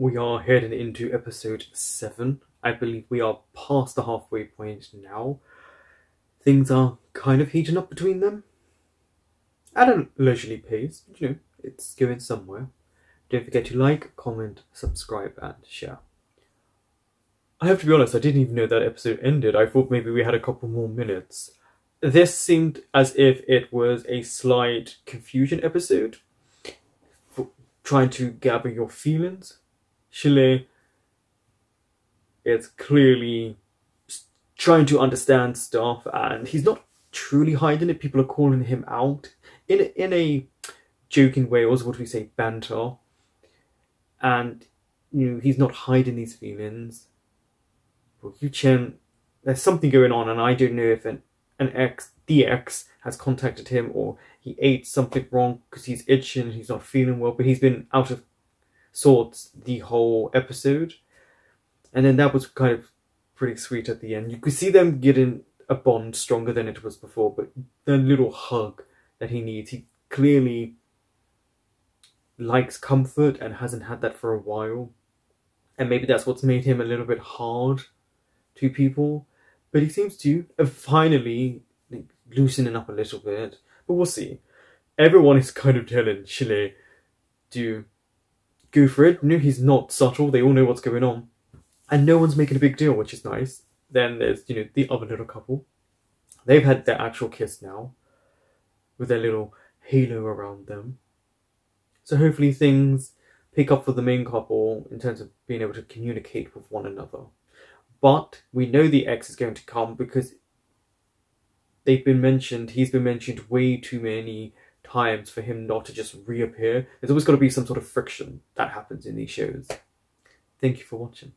we are heading into episode 7. I believe we are past the halfway point now. Things are kind of heating up between them. At a leisurely pace, but you know, it's going somewhere. Don't forget to like, comment, subscribe, and share. I have to be honest, I didn't even know that episode ended. I thought maybe we had a couple more minutes. This seemed as if it was a slight confusion episode trying to gather your feelings. Chile is clearly trying to understand stuff and he's not truly hiding it. People are calling him out in a, in a joking way, or what do we say, banter. And you know, he's not hiding these feelings. Well, Chen, there's something going on, and I don't know if an an ex, the ex, has contacted him or he ate something wrong because he's itching and he's not feeling well. But he's been out of sorts the whole episode, and then that was kind of pretty sweet at the end. You could see them getting a bond stronger than it was before, but the little hug that he needs, he clearly likes comfort and hasn't had that for a while. And maybe that's what's made him a little bit hard to people. But he seems to have finally like, loosening up a little bit. But we'll see. Everyone is kind of telling Chile to go for it. No, he's not subtle. They all know what's going on. And no one's making a big deal, which is nice. Then there's, you know, the other little couple. They've had their actual kiss now. With their little halo around them. So hopefully things pick up for the main couple in terms of being able to communicate with one another. But we know the ex is going to come because they've been mentioned, he's been mentioned way too many times for him not to just reappear. There's always got to be some sort of friction that happens in these shows. Thank you for watching.